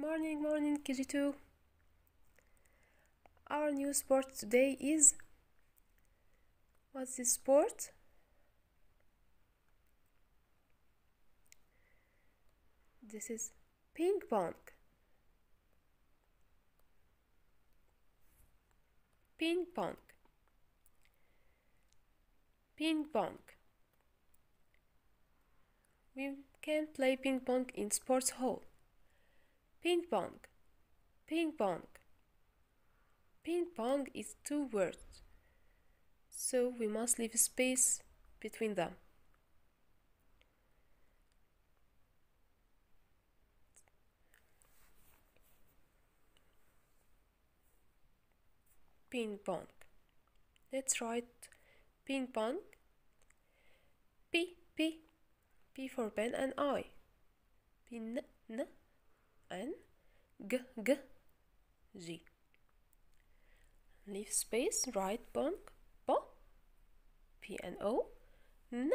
Morning, morning, KG2. Our new sport today is. What's this sport? This is ping pong. Ping pong. Ping pong. We can play ping pong in sports hall. Ping pong. Ping pong. Ping pong is two words, so we must leave space between them. Ping pong. Let's write ping pong. P, P, P for pen and I. P, N, N, G, G, G. Leave space, right pong, po, P and O, N,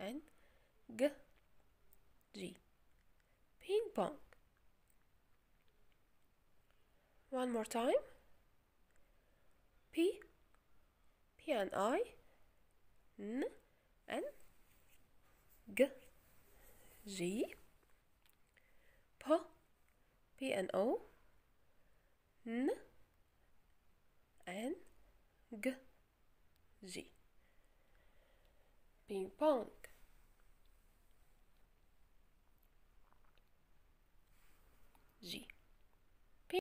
and G, G. Ping pong. One more time. P, P and I, N, and G, G, And O, N, and G, G. Ping pong.